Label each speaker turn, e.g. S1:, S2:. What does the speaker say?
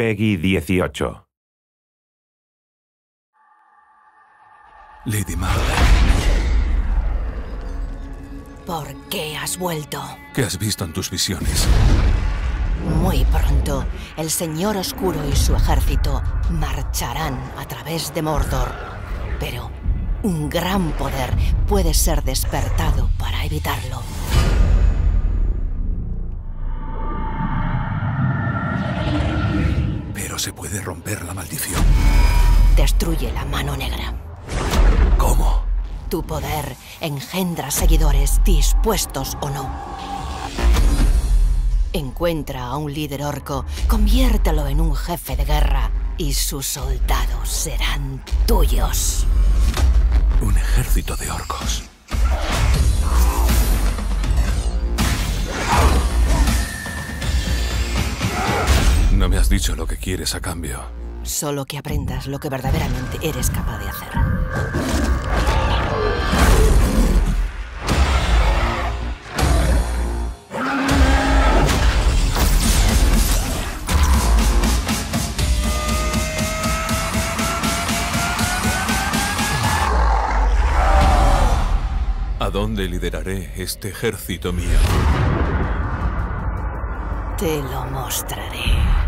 S1: Peggy 18.
S2: Lady Marley,
S3: ¿Por qué has vuelto?
S2: ¿qué has visto en tus visiones?
S3: Muy pronto, el Señor Oscuro y su ejército marcharán a través de Mordor. Pero un gran poder puede ser despertado para evitarlo.
S2: Se puede romper la maldición.
S3: Destruye la mano negra.
S2: ¿Cómo?
S3: Tu poder engendra seguidores dispuestos o no. Encuentra a un líder orco, conviértelo en un jefe de guerra y sus soldados serán tuyos.
S2: Un ejército de orcos. No me has dicho lo que quieres a cambio.
S3: Solo que aprendas lo que verdaderamente eres capaz de hacer.
S2: ¿A dónde lideraré este ejército mío?
S3: Te lo mostraré.